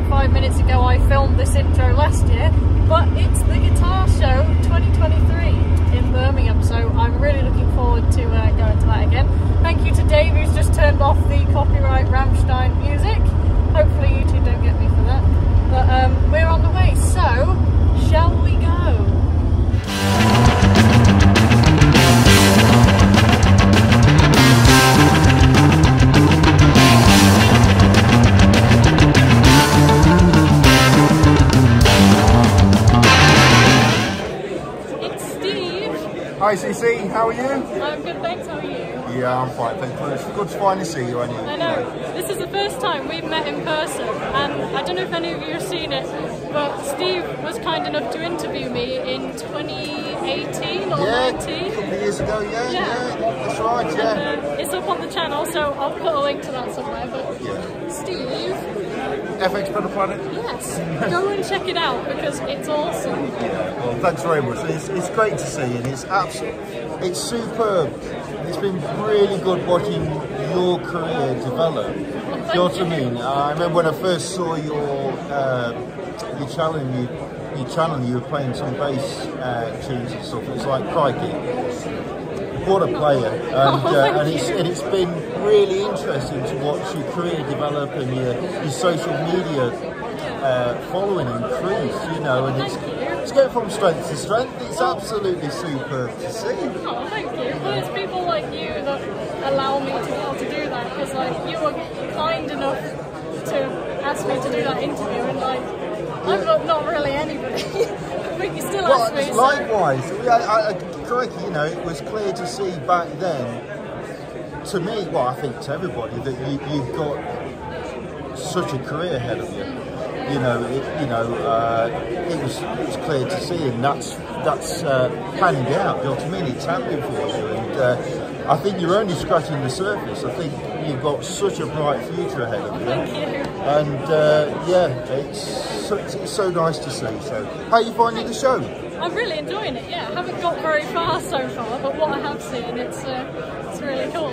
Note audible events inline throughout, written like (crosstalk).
like five minutes ago I filmed this intro last year, but it's the Guitar Show 2023 in Birmingham, so I'm really looking forward to uh, going to that again. Thank you to Dave who's just turned off the copyright Rammstein music. Hopefully you two don't get me for that. But um, we're on the way, so shall we go? Hi CC, how are you? I'm good, thanks. How are you? Yeah, I'm fine, thank you. It's good to finally see you, Annie. I know. This is the first time we've met in person, and I don't know if any of you have seen it, but Steve was kind enough to interview me in 2018 or Yeah, 19. a couple of years ago, yeah, Yeah. yeah, that's right, yeah. Uh, it's up on the channel, so I'll put a link to that somewhere. But Yeah. Steve, FX Pedal Planet? yes, go and check it out because it's awesome. Yeah, well, thanks very much. It's, it's great to see and it's absolutely, it's superb. It's been really good watching your career develop. Do you know what I mean? I remember when I first saw your uh, your channel, you, your channel, you were playing some bass uh, tunes and stuff. It was like crikey. What a player, (laughs) and, Oh, uh, and it's and it's been really interesting to watch your career develop and your, your social media uh, following increase. You know, and it's it's going from strength to strength. It's absolutely superb to see. Oh, thank you. Well, it's people like you that allow me to be able to do that because, like, you were kind enough to ask me to do that interview, and like, I'm not, not really anybody, (laughs) but you still Well, asked me. it's so- likewise, I, I, Crikey, you know, it was clear to see back then. To me, well, I think to everybody that you, you've got such a career ahead of you. You know, it, you know, uh, it was it was clear to see, and that's that's uh, panning out. You know what I mean? It's happening for you, and uh, I think you're only scratching the surface. I think you've got such a bright future ahead of you. You. And uh, yeah, it's so, it's so nice to see. So, how are you finding the show? I'm really enjoying it. Yeah, I haven't got very far so far, but what I have seen, it's uh, it's really cool.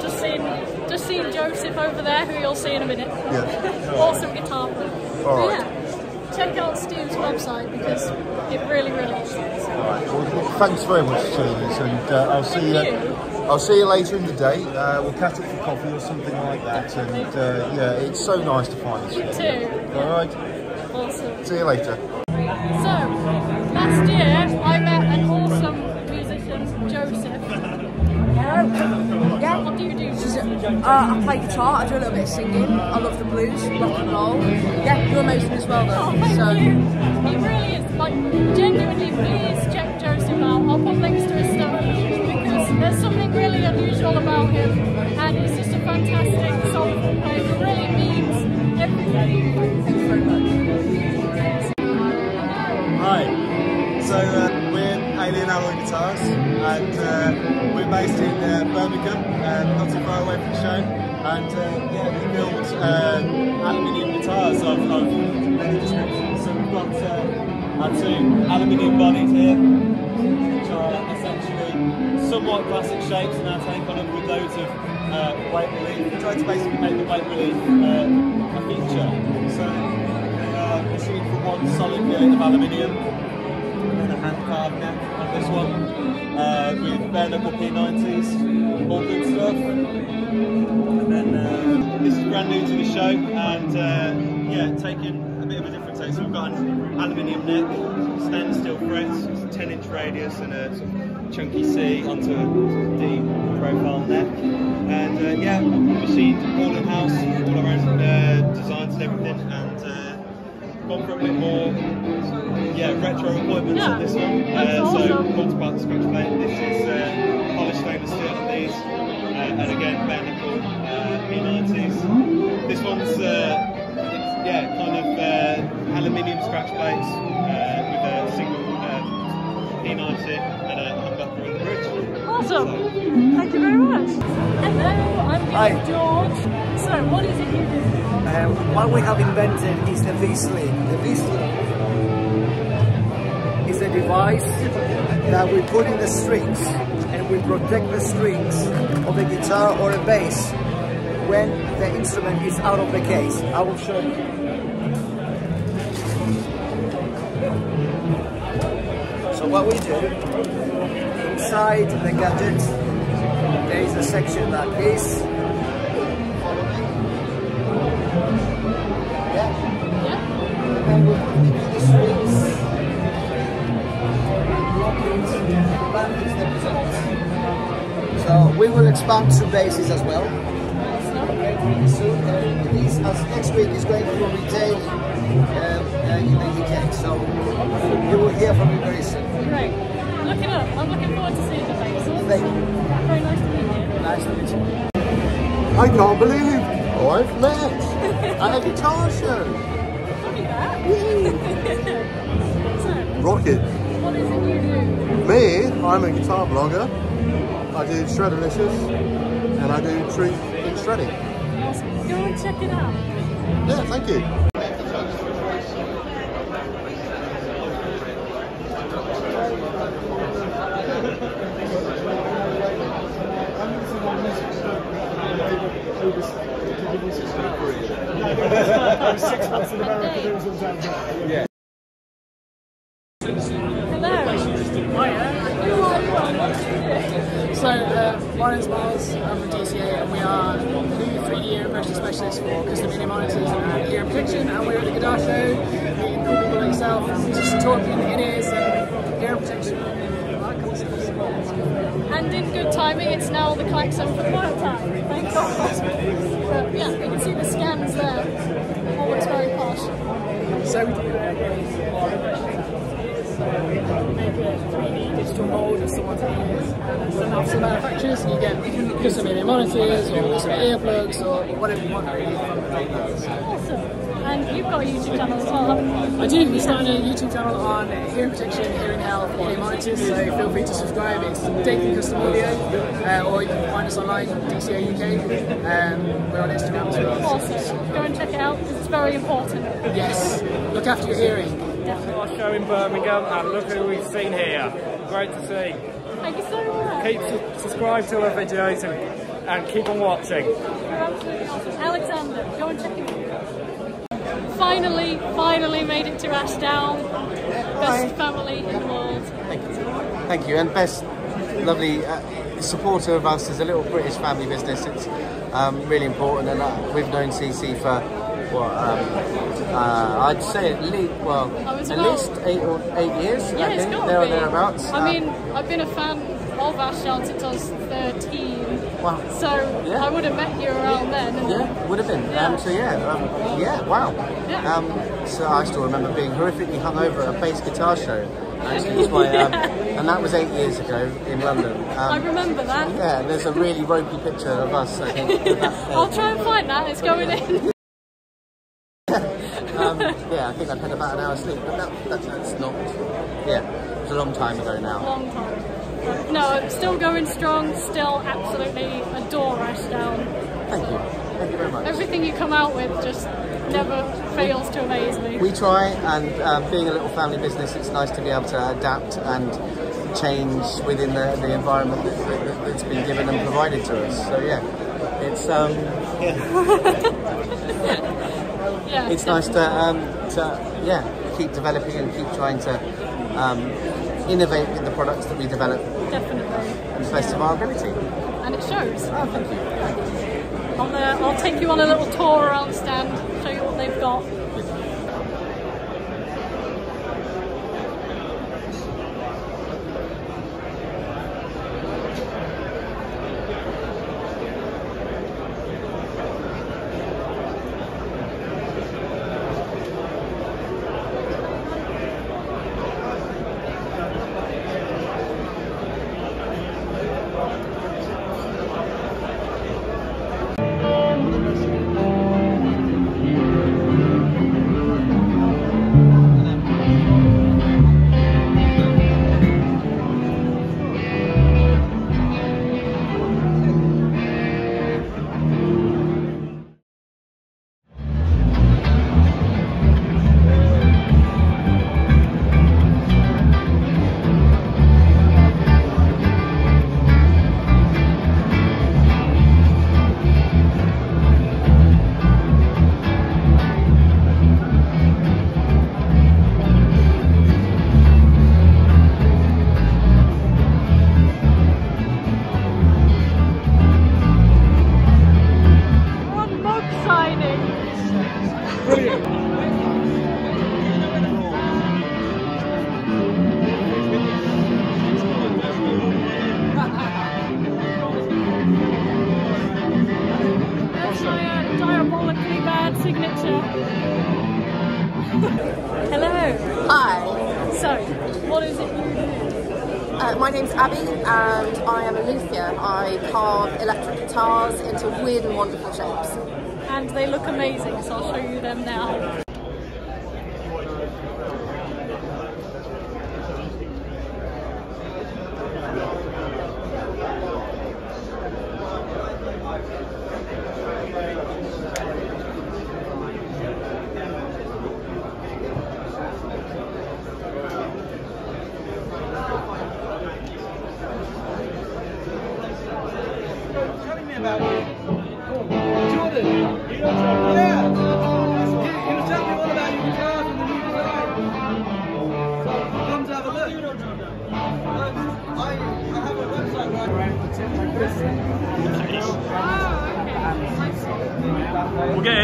Just seen just seen Joseph over there, who you'll see in a minute. Yeah. (laughs) awesome guitar player. All right. Yeah, check out Steve's website because it really, really is. All right. Well, thanks very much, Cheese, and uh, I'll see you. You. I'll see you later in the day. Uh, we'll catch up for coffee or something like that. And uh, yeah, it's so nice to find You you. too. All right. Awesome. See you later. So, last year I met an awesome musician, Joseph. Yeah. What do you do? Uh, I play guitar, I do a little bit of singing, I love the blues, rock and roll. Yeah, you're amazing as well though. Oh, thank so, you. He really is. Like, genuinely, please check Joseph out. I'll put links to his stuff because there's something really unusual about him, and he's just a fantastic soulful player. He really means everything. Thank you very much. Hi. So uh, we're Alien Alloy Guitars, and uh, we're based in uh, Birmingham, um, not too far away from the show. And uh, yeah, we build um, aluminium guitars of, of many descriptions. So we've got uh, our two aluminium bodies here, which are essentially somewhat classic shapes, and our take on them with loads of uh, weight relief. We try to basically make the weight relief uh, a feature. So machined from one solid billet of aluminium a hand neck on this one uh, with bare knuckle P90s, all good stuff. And then uh, this is brand new to the show and uh, yeah, taking a bit of a different take. So we've got an aluminium neck, stainless steel frets, it's a 10 inch radius and a chunky C onto a D profile neck. And uh, yeah, machined all in house, all our own uh, designs and everything. And uh, gone for a bit more yeah, retro appointments Yeah, on this one. that's Uh, so awesome. multi-part scratch plate. This is uh, polished stainless steel on these, uh, and again bare uh, P90s. This one's uh, yeah, kind of uh, aluminium scratch plates uh, with a single uh, P90 and a humbucker in the bridge. Awesome. Thank you very much. Hello, I'm Hi. George. What is it you do? Um, what we have invented is the Visli. The Visli is a device that we put in the strings and we protect the strings of a guitar or a bass when the instrument is out of the case. I will show you. So what we do, inside the gadget, there is a section like this, So we will expand to bases as well. Soon. This, as next week is going to retail um, uh, in the UK. So you will hear from me very soon. Great. Look it up. I'm looking forward to seeing the basils. Thank you. Very nice to meet you. Nice to meet you. I can't believe I've met at a guitar show. Rocket. what is it you do? Me, I'm a guitar blogger. I do Shredderlicious and I do Truth in Shredding. Awesome. Go and check it out. Yeah, thank you. Hello. Digital mold of someone's ears and send off manufacturers, you get custom mini monitors or some earplugs or whatever you want. really. Awesome. And you've got a YouTube channel as well, haven't you? I do. We started a YouTube channel on hearing protection, hearing health, hearing monitors, so feel free to subscribe. It's Dayton Custom Audio, uh, or you can find us online, DCA UK. Um, we're on Instagram as well. Awesome. Go and check it out it's very important. Yes, look after your hearing. Definitely. our show in Birmingham and look who we've seen here. Great to see. Thank you so much. Keep su- subscribe to our videos and, and keep on watching. You're absolutely awesome. Alexander, go and check him out. Finally, finally made it to Ashdown. Best family in the world. Thank you. Thank you. And best, lovely uh, supporter of us as a little British family business. It's um, really important, and uh, we've known CC for what um, uh, I'd say at least well at least eight or eight years. Yeah, I it's think there or thereabouts. I Um, mean, I've been a fan of Ashdown since I was 13. Wow. So Yeah. I would have met you around then. and- Yeah, would have been. Yeah. Um, so yeah, um, yeah, wow. Yeah. Um, so I still remember being horrifically hungover at a bass guitar show. Actually, my, um, (laughs) and that was eight years ago in London. Um, I remember that. Yeah, there's a really ropey picture of us. I think, (laughs) I'll try and find that. It's going in. Yeah, I think I've had about an hour's sleep, but that, that, that's not. Yeah, it's a long time ago now. Long time. No, it's still going strong. Still absolutely adore Ashdown. Thank you. Thank you very much. Everything you come out with just never fails to amaze me. We try, and uh, being a little family business, it's nice to be able to adapt and change within the, the environment that, that, that's been given and provided to us. So yeah, it's um, yeah, (laughs) it's nice to um, to yeah keep developing and keep trying to um, innovate with the products that we develop definitely. to the best of our ability. And it shows. Oh, thank you. I'll, uh, I'll take you on a little tour around the stand, show you what they've got.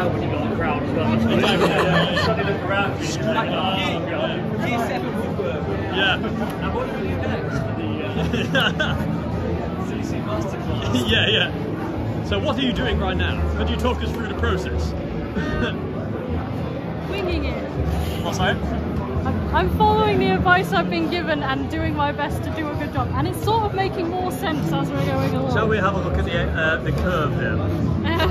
know when you got the crowd as well. It's suddenly look around you, you're like, oh, God. Yeah. And what do you do next for the uh, CC Masterclass? yeah, yeah. So what are you doing right now? Could you talk us through the process? (laughs) Winging it. What's that? I'm, I'm following the advice I've been given and doing my best to do a good job. And it's sort of making more sense as we're going along. Shall we have a look at the uh, the curve here? I'm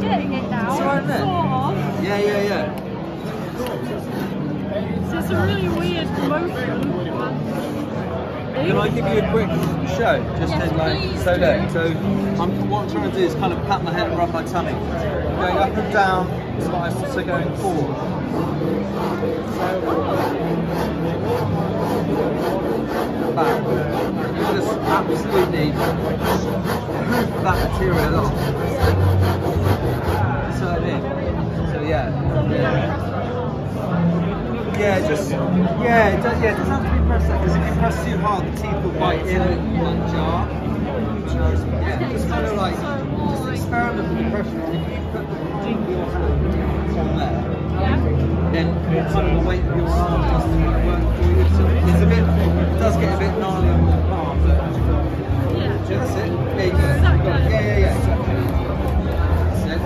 getting it now. It's right. Sort of. Yeah, yeah, yeah. So it's a really weird motion. Can I give you a quick show? Just Yes, like so look. So I'm what I'm trying to do is kind of pat my head and rub my tummy. Going up and down, but I'm also going forward. Oh. Back. You just absolutely rip that material off. So I mean. So yeah. yeah. Yeah, just yeah, it does, yeah, it doesn't have to be pressed because if you press too hard, the teeth will bite in and jar. Yeah, it's kind of like just experiment with the pressure. If you put the your hand on there, then kind of the weight of your arm has to kind work for you. So it's a bit, it does get a bit gnarly on the palm, but Yeah. that's it. Yeah, you got it. Yeah, yeah, yeah, exactly. That's it.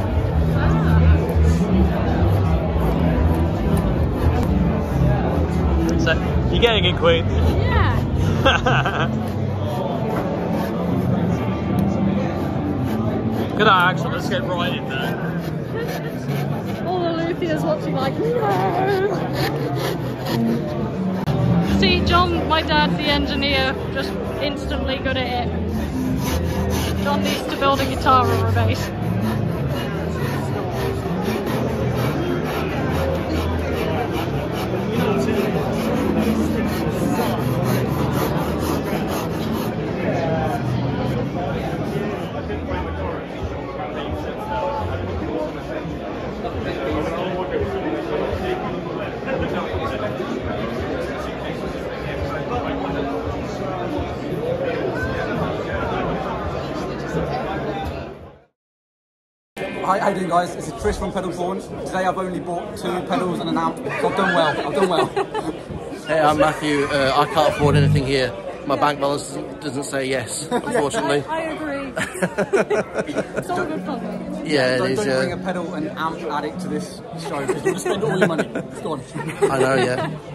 So you're getting it, Queen. Yeah. Look at that. Let's get right in there. The watching like, no. See, John, my dad, the engineer, just instantly good at it. John needs to build a guitar or a bass. Hi, how you doing guys? This is Chris from Pedal Pawn. Today I've only bought two pedals and an amp, so I've done well, I've done well. (laughs) Hey, I'm Matthew. Uh, I can't afford anything here. My bank balance doesn't, doesn't say yes, (laughs) unfortunately. I, I agree. (laughs) it's all good fun. Yeah, it don't, is, don't uh, bring a pedal and amp addict to this show because you'll just spend all your money. It's gone. I know, yeah.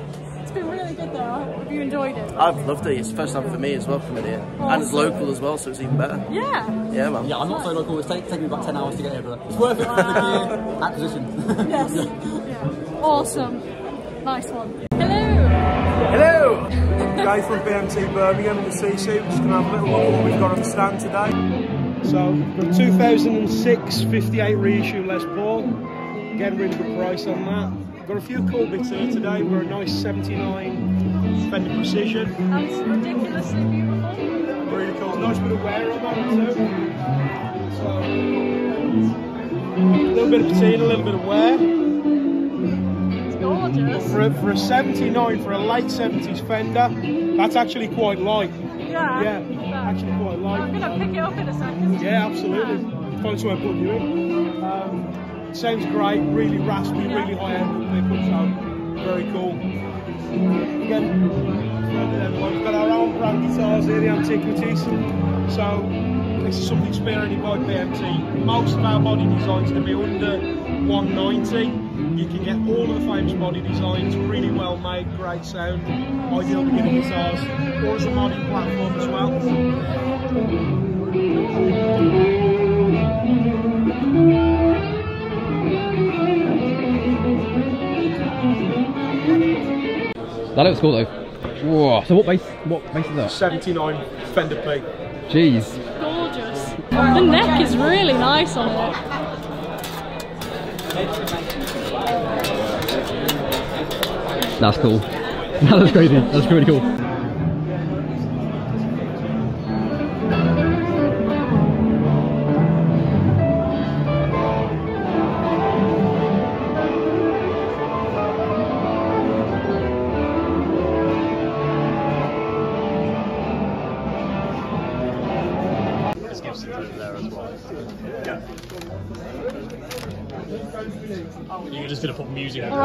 It's been really good though. I hope you enjoyed it. I've loved it. It's the first time for me as well coming here. And it's local as well, so it's even better. Yeah. Yeah, man. Yeah, I'm not so local. It's take, taken me about 10 hours to get here, but it's worth it for the gear acquisition. Yes. (laughs) Yeah. Awesome. Nice one. Hello. Hello! Guy from BMT Birmingham in the CC. We're just going to have a little look at what we've got on the stand today. So, we've 2006 58 reissue Les Paul. Again, really good price on that. Got a few cool bits here today. We're a nice 79 Fender Precision. That's ridiculously beautiful. Really cool. Nice bit of wear on that too. So, a little bit of patina, a little bit of wear. It's gorgeous. For a, for a 79, for a late 70s Fender, that's actually quite light. Yeah. Yeah, actually quite light. I'm gonna pick it up in a second. Yeah, absolutely. Find somewhere to put you in. Um, sounds great, really raspy, really high end pickup, so very cool. Again, further down the we've got our own brand guitars here, the Antiquities. So this is something spearheaded by BMT. Most of our body designs can be under 190. You can get all of the famous body designs, really well made, great sound, ideal beginning guitars, or as a modding platform as well. That looks cool though. Whoa. So what base? What base is that? 79 Fender P. Jeez. Gorgeous. The neck is really nice on it. That's cool. (laughs) That looks crazy. That's pretty cool.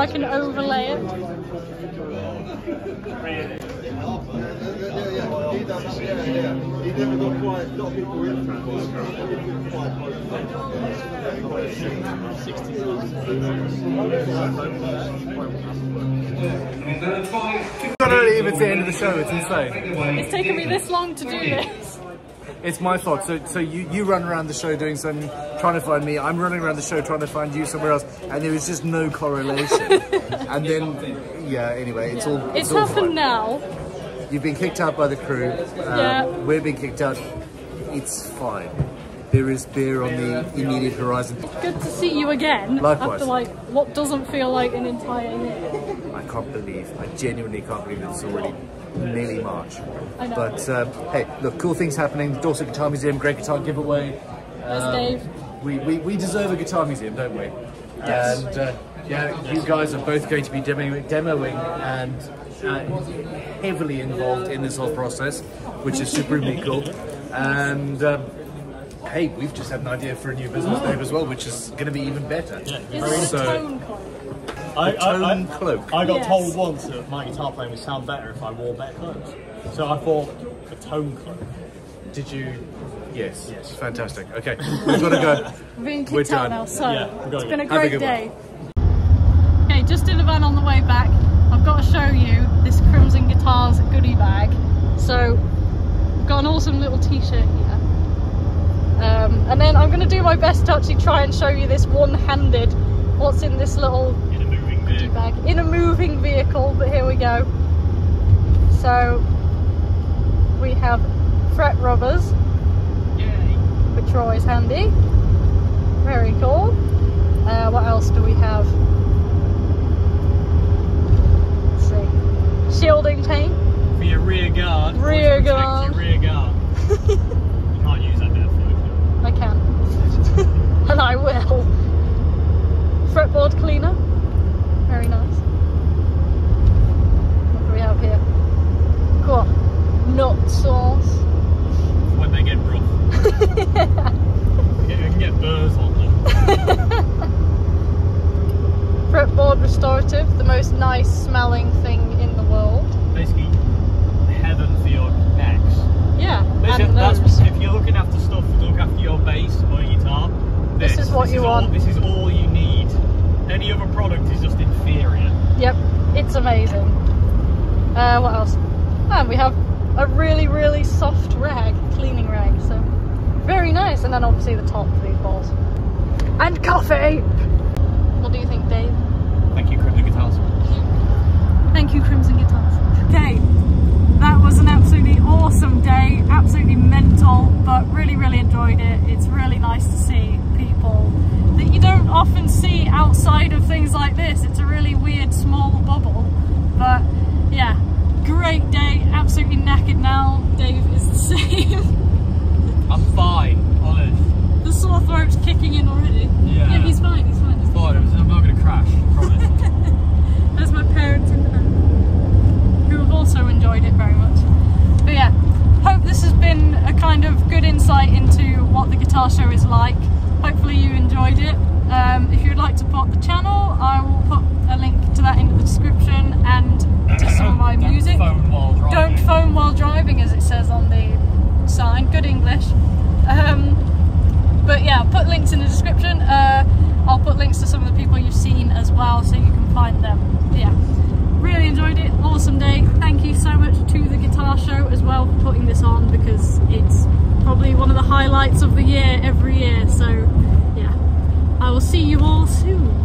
I can overlay it. Got to even to the end of the show. It's insane. It's taken me this long to do this. It's my fault. So, so you, you run around the show doing something, trying to find me. I'm running around the show trying to find you somewhere else, and there was just no correlation. (laughs) and then, yeah. Anyway, it's all It's all happened fine. now. You've been kicked out by the crew. Um, Yeah. We're being kicked out. It's fine. There is beer on the immediate horizon. Good to see you again. Likewise. After like what doesn't feel like an entire year. I can't believe, I genuinely can't believe it's already nearly March. I know. But um, hey, look, cool things happening. The Dorset Guitar Museum, great guitar giveaway. There's Um, Dave. We, we, we deserve a guitar museum, don't we? Yes. And uh, yeah, you guys are both going to be demoing, demoing and uh, heavily involved in this whole process, which is supremely (laughs) cool. And um, hey, we've just had an idea for a new business name as well, which is going to be even better. Is it a So- tone colour? I, A I, I, tone cloak. I got Yes. told once that my guitar playing would sound better if I wore better clothes. So I thought a tone cloak. Did you? Yes. Yes. Fantastic. Okay, we've got to go. (laughs) We're being We're kicked out done. now, so Yeah, we're it's going. been a Have a great good day. Okay, just in the van on the way back, I've got to show you this Crimson Guitars goodie bag. So, I've got an awesome little t-shirt here. Um, and then I'm going to do my best to actually try and show you this one-handed, what's in this little bag. In a moving vehicle, but here we go. So, we have fret rubbers, which are always handy. Very cool. Uh, what else do we have? Let's see. Shielding paint. For your rear guard. Rear guard. Rear guard. (laughs) you can't use that bit of fluid. I can. (laughs) and I will. Fretboard cleaner. Very nice. What do we have here? Cool. Nut sauce. When they get rough. (laughs) you can get burrs on them. (laughs) Fretboard restorative, the most nice smelling thing in the world. Basically, heaven for your necks. Yeah, Basically, that's if you're looking after stuff to look after your bass or your guitar. This is what you all- want. this is all you need. Any other product is just inferior. Yep, it's amazing. Uh, what else? And we have a really, really soft rag, cleaning rag, so very nice. And then obviously the top for these balls. And coffee! What do you think, Dave? Thank you, Crimson Guitars. Thank you, Crimson Guitars. Okay, that was an absolutely awesome day, absolutely mental, but really, really enjoyed it. It's really nice to see people you don't often see outside of things like this. It's a really weird small bubble, but yeah, great day, absolutely knackered now. Dave is the (laughs) same. I'm fine, honest. the sore throat's kicking in already. Yeah. he's fine, he's fine. He's Fine, I'm not going to crash, promise. (laughs) There's my parents in the back, who have also enjoyed it very much. But yeah, hope this has been a kind of good insight into what the guitar show is like. Hopefully you enjoyed it. Um, if you'd like to support the channel, I will put a link to that in the description and to some of my music. Don't phone while driving, as it says on the sign. Good English. Um, but yeah, I'll put links in the description. Uh, I'll put links to some of the people you've seen as well, so you can find them. Yeah, really enjoyed it. Awesome day. Thank you so much to see you all soon.